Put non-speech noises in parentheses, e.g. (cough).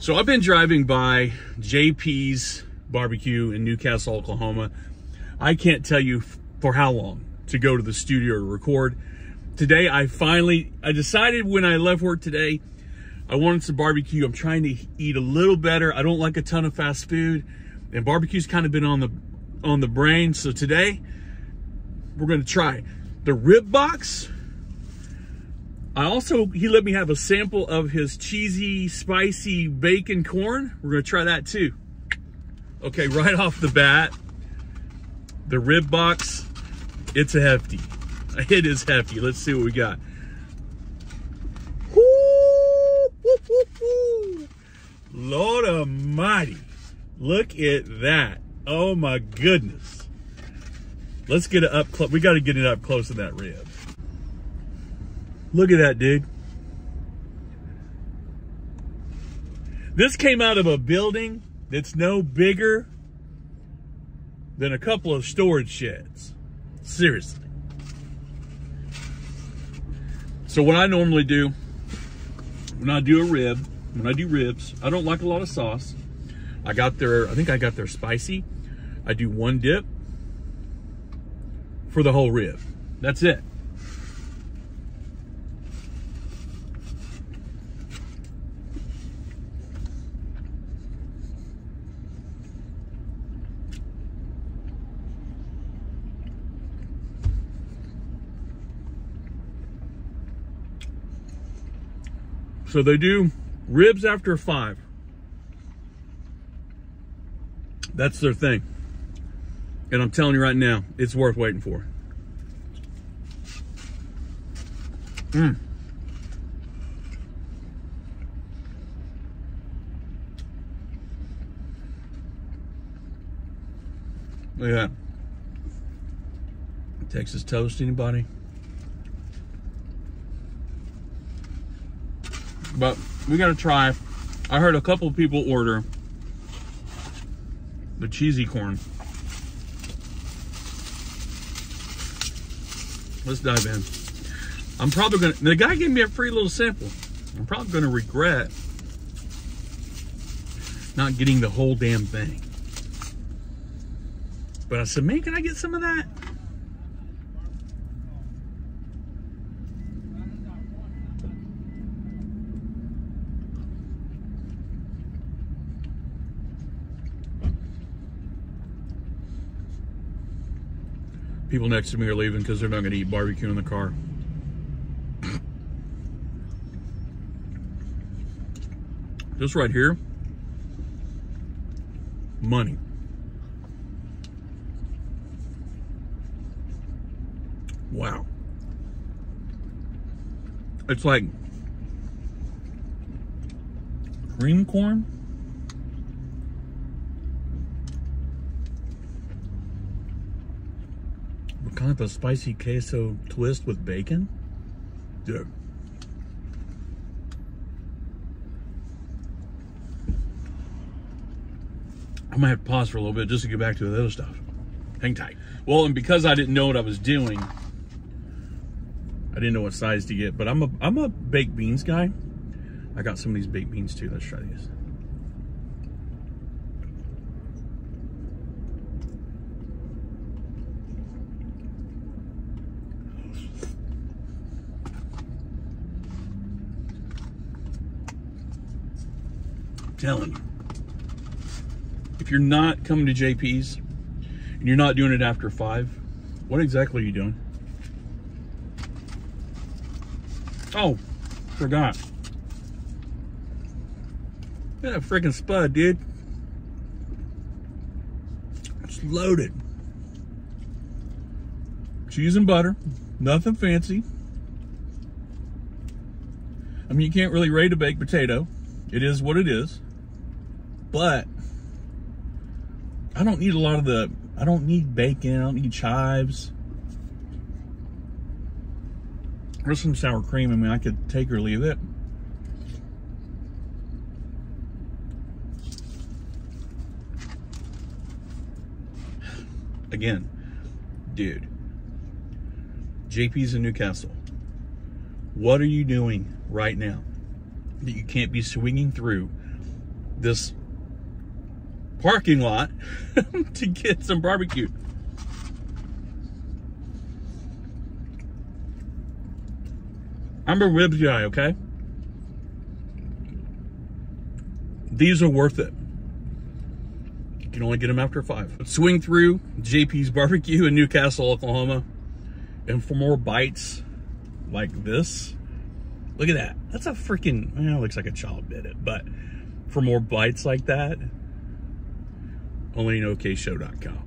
So I've been driving by JP's barbecue in Newcastle, Oklahoma. I can't tell you for how long to go to the studio to record. Today, I finally, I decided when I left work today, I wanted some barbecue. I'm trying to eat a little better. I don't like a ton of fast food and barbecue's kind of been on the, on the brain. So today we're going to try the rib box. I also, he let me have a sample of his cheesy, spicy bacon corn. We're to try that too. Okay, right off the bat, the rib box, it's a hefty. (laughs) It is hefty. Let's see what we got. Lord almighty. Look at that. Oh my goodness. Let's get it up close. We got to get it up close to that rib. Look at that, dude. This came out of a building that's no bigger than a couple of storage sheds. Seriously. So what I normally do when I do a rib, when I do ribs, I don't like a lot of sauce. I got their, I think I got their spicy. I do one dip for the whole rib. That's it. So they do ribs after five. That's their thing. And I'm telling you right now, it's worth waiting for. Mmm. Look at that. Texas toast, anybody? But we gotta try. I heard a couple people order the cheesy corn. Let's dive in. I'm probably gonna, the guy gave me a free little sample. I'm probably gonna regret not getting the whole damn thing. But I said, man, can I get some of that? People next to me are leaving because they're not going to eat barbecue in the car. This right here, money. Wow. It's like cream corn kind of a spicy queso twist with bacon. Dude. I might have to pause for a little bit just to get back to the other stuff. Hang tight. Well, and because I didn't know what I was doing, I didn't know what size to get, but I'm a I'm a baked beans guy. I got some of these baked beans too. Let's try these. Telling you. If you're not coming to JP's and you're not doing it after five, what exactly are you doing? Oh, forgot. That freaking spud, dude. It's loaded. Cheese and butter, nothing fancy. I mean, you can't really rate a baked potato. It is what it is. But I don't need a lot of the, I don't need bacon, I don't need chives. There's some sour cream. I mean, I could take or leave it. Again, dude, JP's in Newcastle. What are you doing right now that you can't be swinging through this parking lot (laughs) to get some barbecue. I'm a ribs guy, okay? These are worth it. You can only get them after five. Swing through JP's Barbecue in Newcastle, Oklahoma. And for more bites like this, look at that. That's a freaking, well, looks like a child did it, but for more bites like that, only OKShow.com.